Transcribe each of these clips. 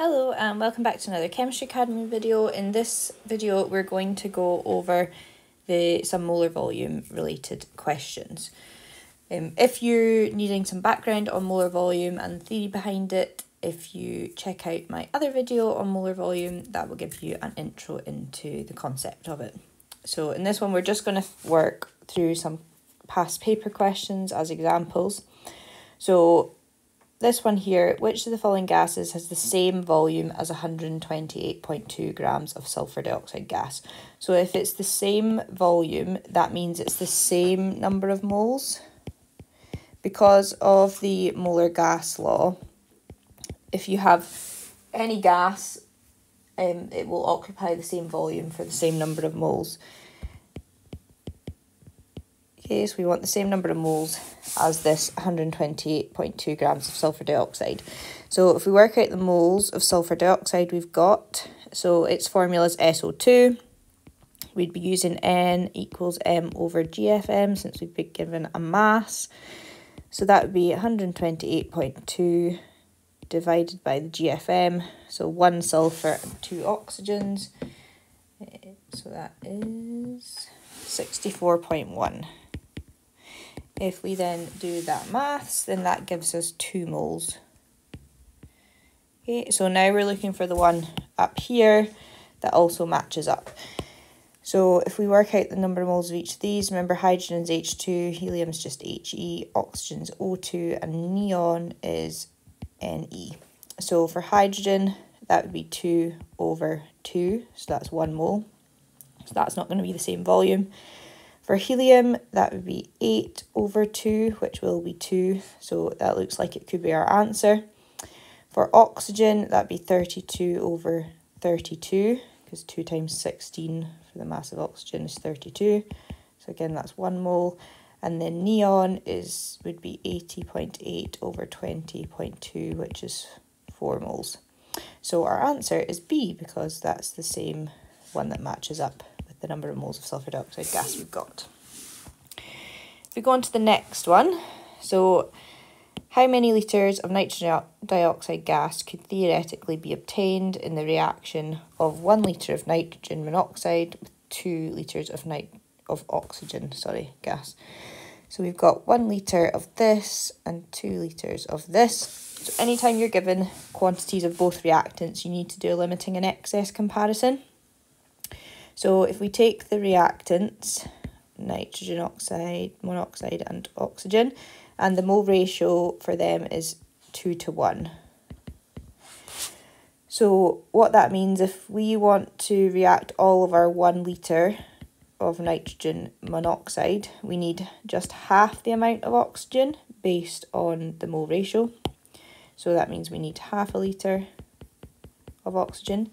Hello and welcome back to another Chemistry Academy video. In this video we're going to go over the some molar volume related questions. Um, if you're needing some background on molar volume and theory behind it, if you check out my other video on molar volume, that will give you an intro into the concept of it. So in this one we're just going to work through some past paper questions as examples. So this one here, which of the following gases has the same volume as 128.2 grams of sulfur dioxide gas? So if it's the same volume, that means it's the same number of moles. Because of the molar gas law, if you have any gas, um, it will occupy the same volume for the same number of moles. Okay, so we want the same number of moles as this 128.2 grams of sulfur dioxide. So if we work out the moles of sulfur dioxide we've got, so its formula is SO2. We'd be using N equals M over GFM since we've been given a mass. So that would be 128.2 divided by the GFM. So one sulfur and two oxygens. So that is 64.1. If we then do that maths, then that gives us 2 moles. Okay, so now we're looking for the one up here that also matches up. So if we work out the number of moles of each of these, remember hydrogen is H2, helium is just He, oxygen is O2, and neon is Ne. So for hydrogen, that would be 2 over 2, so that's 1 mole. So that's not going to be the same volume. For helium, that would be 8 over 2, which will be 2, so that looks like it could be our answer. For oxygen, that'd be 32 over 32, because 2 times 16 for the mass of oxygen is 32. So again, that's 1 mole. And then neon is would be 80.8 over 20.2, which is 4 moles. So our answer is B, because that's the same one that matches up the number of moles of sulfur dioxide gas we've got. If we go on to the next one, so how many litres of nitrogen dioxide gas could theoretically be obtained in the reaction of one litre of nitrogen monoxide with two litres of nit of oxygen, sorry, gas. So we've got one litre of this and two litres of this. So anytime you're given quantities of both reactants, you need to do a limiting and excess comparison. So if we take the reactants, nitrogen oxide, monoxide and oxygen, and the mole ratio for them is 2 to 1. So what that means, if we want to react all of our 1 litre of nitrogen monoxide, we need just half the amount of oxygen based on the mole ratio. So that means we need half a litre of oxygen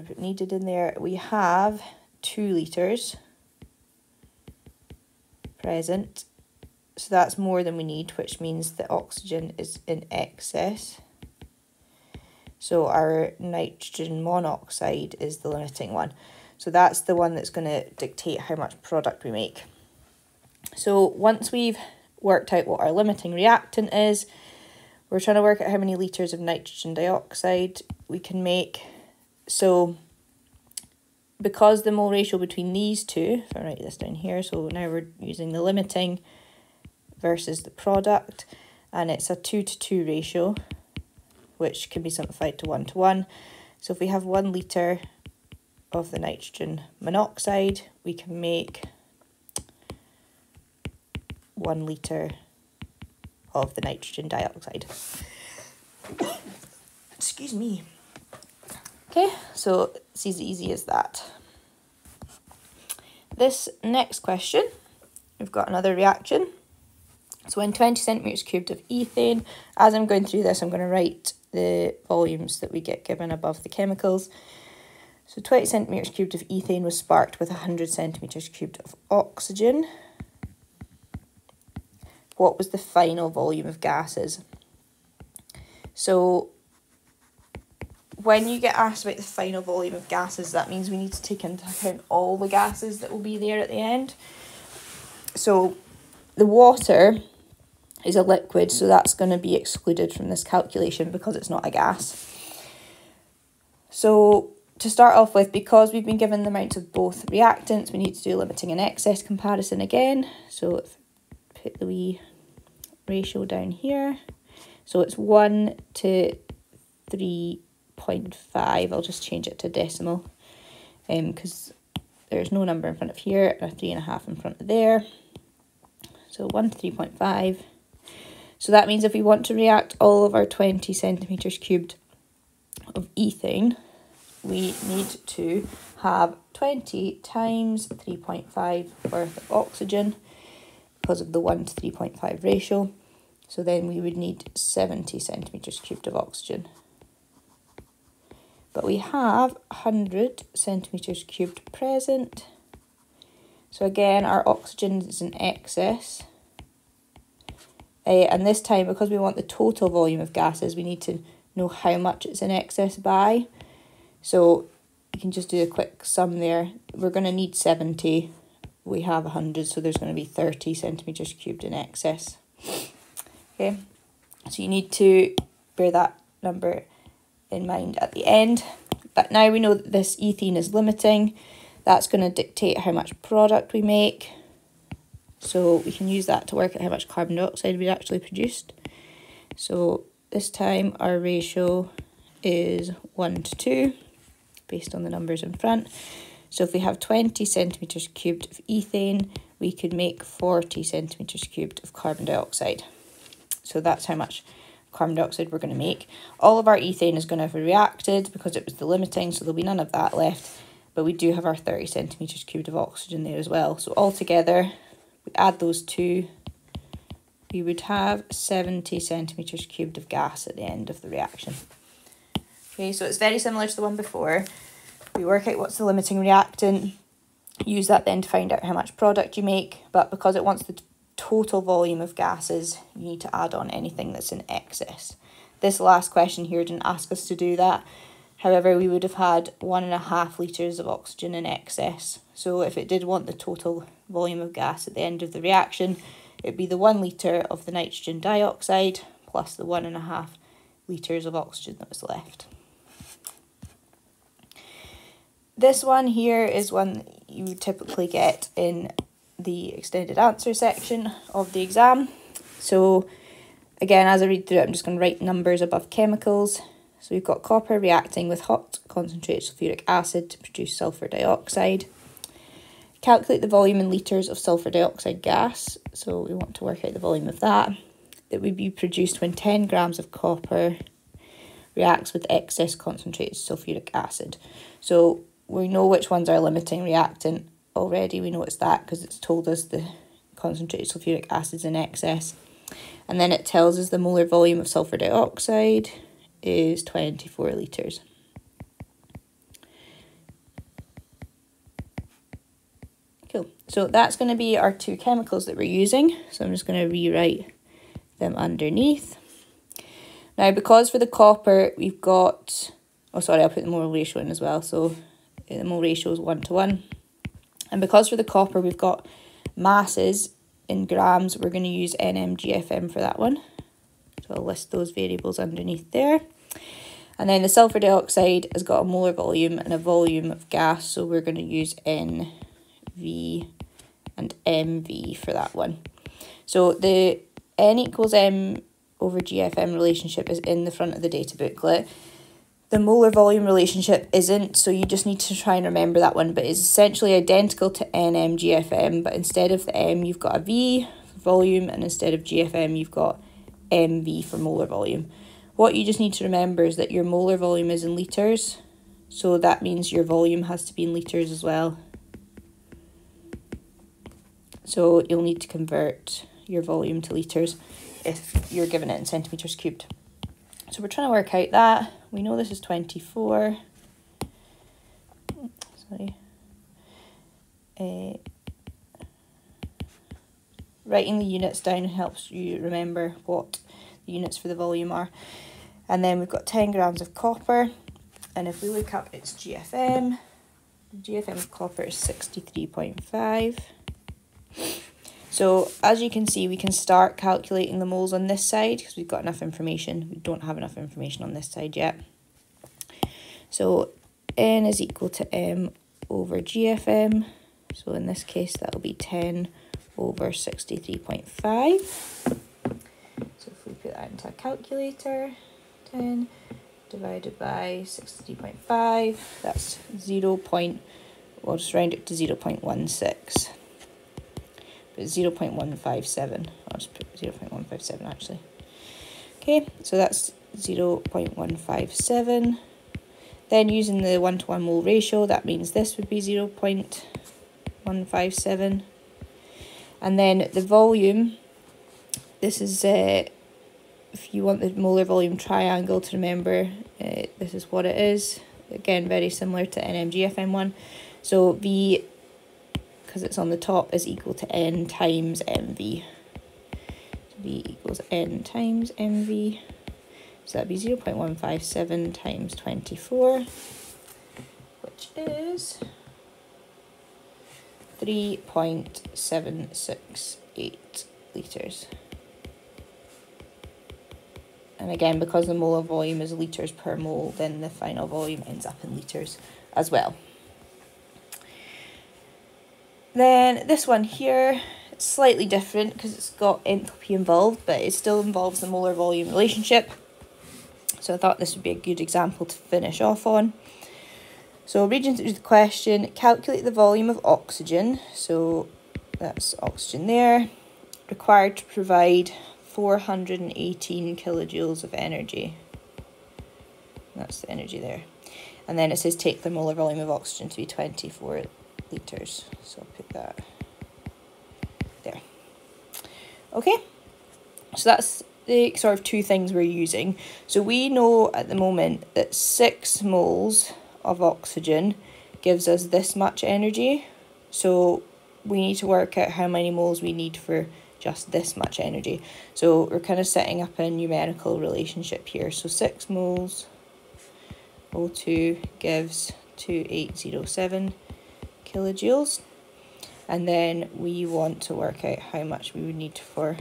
if it needed in there, we have two litres present. So that's more than we need, which means the oxygen is in excess. So our nitrogen monoxide is the limiting one. So that's the one that's going to dictate how much product we make. So once we've worked out what our limiting reactant is, we're trying to work out how many litres of nitrogen dioxide we can make so because the mole ratio between these two, if I write this down here, so now we're using the limiting versus the product, and it's a 2 to 2 ratio, which can be simplified to 1 to 1. So if we have 1 litre of the nitrogen monoxide, we can make 1 litre of the nitrogen dioxide. Excuse me. Okay, so it's as easy as that. This next question, we've got another reaction. So when 20 centimetres cubed of ethane, as I'm going through this, I'm going to write the volumes that we get given above the chemicals. So 20 centimetres cubed of ethane was sparked with 100 centimetres cubed of oxygen. What was the final volume of gases? So when you get asked about the final volume of gases, that means we need to take into account all the gases that will be there at the end. So the water is a liquid, so that's going to be excluded from this calculation because it's not a gas. So to start off with, because we've been given the amounts of both reactants, we need to do limiting and excess comparison again. So put the wee ratio down here. So it's 1 to 3.5. I'll just change it to decimal because um, there's no number in front of here and a 3.5 in front of there. So 1 to 3.5. So that means if we want to react all of our 20 centimetres cubed of ethane, we need to have 20 times 3.5 worth of oxygen because of the 1 to 3.5 ratio. So then we would need 70 centimetres cubed of oxygen. But we have 100 centimetres cubed present. So again, our oxygen is in excess. Uh, and this time, because we want the total volume of gases, we need to know how much it's in excess by. So you can just do a quick sum there. We're going to need 70. We have 100, so there's going to be 30 centimetres cubed in excess. Okay, so you need to bear that number in mind at the end. But now we know that this ethene is limiting. That's going to dictate how much product we make. So we can use that to work out how much carbon dioxide we actually produced. So this time our ratio is 1 to 2 based on the numbers in front. So if we have 20 centimetres cubed of ethane, we could make 40 centimetres cubed of carbon dioxide. So that's how much carbon dioxide we're going to make. All of our ethane is going to have reacted because it was the limiting, so there'll be none of that left. But we do have our 30 centimetres cubed of oxygen there as well. So altogether, we add those two, we would have 70 centimetres cubed of gas at the end of the reaction. Okay, so it's very similar to the one before. We work out what's the limiting reactant, use that then to find out how much product you make, but because it wants the total volume of gases, you need to add on anything that's in excess. This last question here didn't ask us to do that. However, we would have had one and a half litres of oxygen in excess. So if it did want the total volume of gas at the end of the reaction, it would be the one litre of the nitrogen dioxide plus the one and a half litres of oxygen that was left. This one here is one you typically get in the extended answer section of the exam. So again, as I read through it, I'm just going to write numbers above chemicals. So we've got copper reacting with hot concentrated sulfuric acid to produce sulfur dioxide. Calculate the volume in litres of sulfur dioxide gas. So we want to work out the volume of that. That would be produced when 10 grams of copper reacts with excess concentrated sulfuric acid. So we know which one's our limiting reactant already. We know it's that because it's told us the concentrated sulfuric acid's in excess. And then it tells us the molar volume of sulfur dioxide is 24 litres. Cool. So that's going to be our two chemicals that we're using. So I'm just going to rewrite them underneath. Now, because for the copper, we've got... Oh, sorry, I'll put the molar ratio in as well. So uh, the mole ratio is 1 to 1. And because for the copper we've got masses in grams, we're going to use NMGFM for that one. So I'll list those variables underneath there. And then the sulfur dioxide has got a molar volume and a volume of gas, so we're going to use NV and MV for that one. So the N equals M over GFM relationship is in the front of the data booklet. The molar volume relationship isn't, so you just need to try and remember that one, but it's essentially identical to NMGFM, but instead of the M, you've got a V for volume, and instead of GFM, you've got MV for molar volume. What you just need to remember is that your molar volume is in litres, so that means your volume has to be in litres as well. So you'll need to convert your volume to litres if you're given it in centimetres cubed. So we're trying to work out that. We know this is 24. Sorry. Uh, writing the units down helps you remember what the units for the volume are. And then we've got 10 grams of copper. And if we look up its GFM, GFM of copper is 63.5. So as you can see, we can start calculating the moles on this side because we've got enough information. We don't have enough information on this side yet. So N is equal to M over GFM. So in this case, that'll be 10 over 63.5. So if we put that into a calculator, 10 divided by 63.5, that's 0. Point, we'll just round it to 0 0.16. But 0 0.157, I'll just put 0 0.157 actually. Okay, so that's 0 0.157. Then using the one-to-one mole ratio, that means this would be 0 0.157. And then the volume, this is, uh, if you want the molar volume triangle to remember, uh, this is what it is. Again, very similar to NMGFM1. So V, because it's on the top, is equal to N times MV. So V equals N times MV. So that'd be 0 0.157 times 24, which is 3.768 litres. And again, because the molar volume is litres per mole, then the final volume ends up in litres as well. Then this one here, it's slightly different because it's got enthalpy involved, but it still involves the molar volume relationship. So I thought this would be a good example to finish off on. So reading through the question, calculate the volume of oxygen. So that's oxygen there, required to provide 418 kilojoules of energy. That's the energy there. And then it says take the molar volume of oxygen to be 24 litres. So I'll put that there. Okay, so that's the sort of two things we're using. So we know at the moment that six moles of oxygen gives us this much energy. So we need to work out how many moles we need for just this much energy. So we're kind of setting up a numerical relationship here. So 6 moles O2 gives 2807 kilojoules. And then we want to work out how much we would need for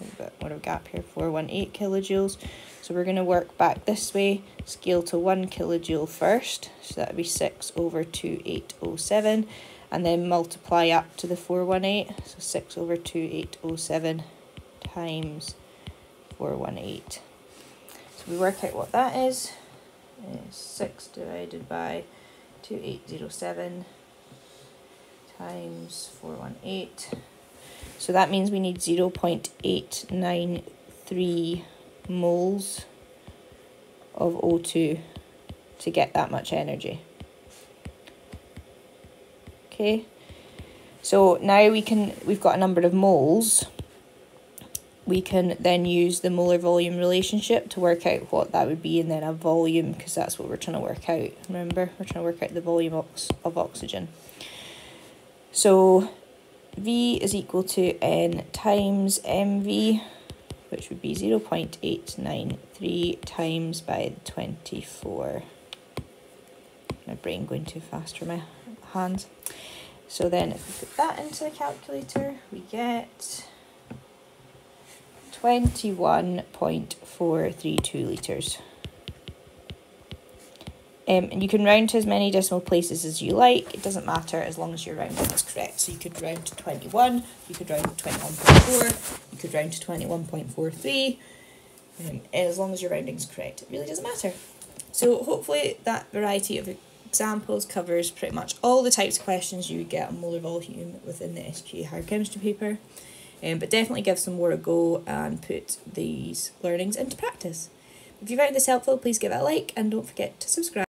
a bit of a gap here, 418 kilojoules. So we're going to work back this way, scale to 1 kilojoule first, so that would be 6 over 2807, and then multiply up to the 418, so 6 over 2807 times 418. So we work out what that is, is 6 divided by 2807 times 418 so that means we need 0 0.893 moles of O2 to get that much energy. Okay, so now we can, we've got a number of moles. We can then use the molar volume relationship to work out what that would be and then a volume because that's what we're trying to work out. Remember, we're trying to work out the volume of oxygen. So V is equal to N times MV, which would be 0 0.893 times by 24. My brain going too fast for my hands. So then if we put that into the calculator, we get 21.432 litres. Um, and you can round to as many decimal places as you like. It doesn't matter as long as your rounding is correct. So you could round to 21, you could round to 21.4, you could round to 21.43. Um, as long as your rounding is correct, it really doesn't matter. So hopefully that variety of examples covers pretty much all the types of questions you would get on molar volume within the SQA Higher chemistry paper. Um, but definitely give some more a go and put these learnings into practice. If you found this helpful, please give it a like and don't forget to subscribe.